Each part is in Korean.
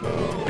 Boom.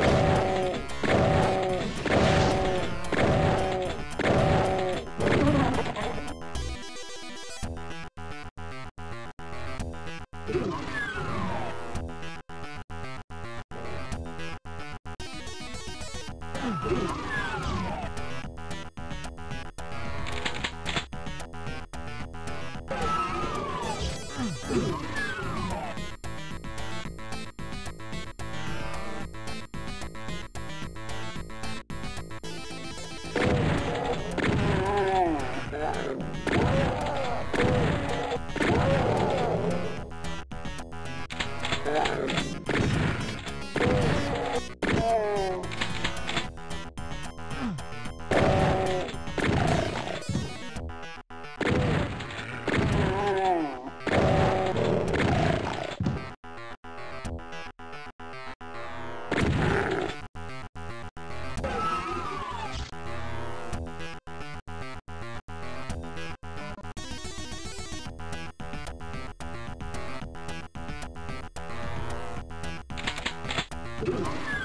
Thank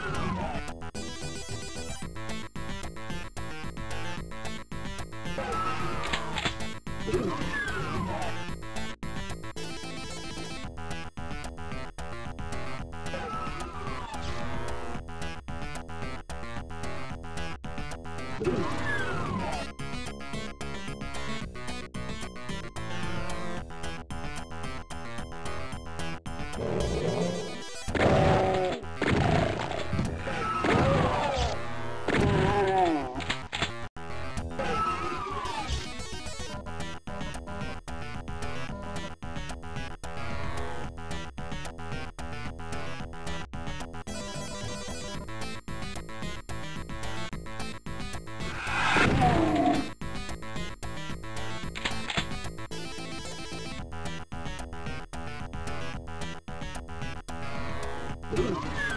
Ooh. Ooh.